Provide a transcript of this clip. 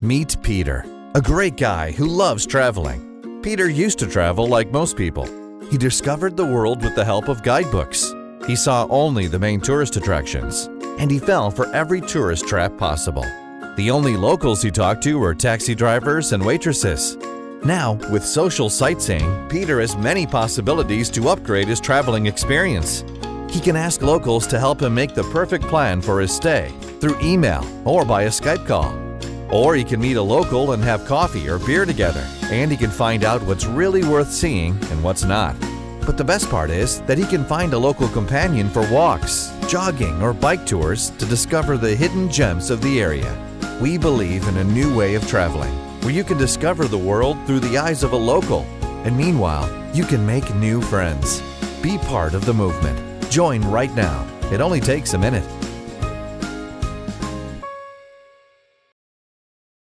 Meet Peter, a great guy who loves traveling. Peter used to travel like most people. He discovered the world with the help of guidebooks. He saw only the main tourist attractions, and he fell for every tourist trap possible. The only locals he talked to were taxi drivers and waitresses. Now, with social sightseeing, Peter has many possibilities to upgrade his traveling experience. He can ask locals to help him make the perfect plan for his stay through email or by a Skype call. Or he can meet a local and have coffee or beer together, and he can find out what's really worth seeing and what's not. But the best part is that he can find a local companion for walks, jogging, or bike tours to discover the hidden gems of the area. We believe in a new way of traveling, where you can discover the world through the eyes of a local, and meanwhile, you can make new friends. Be part of the movement. Join right now. It only takes a minute.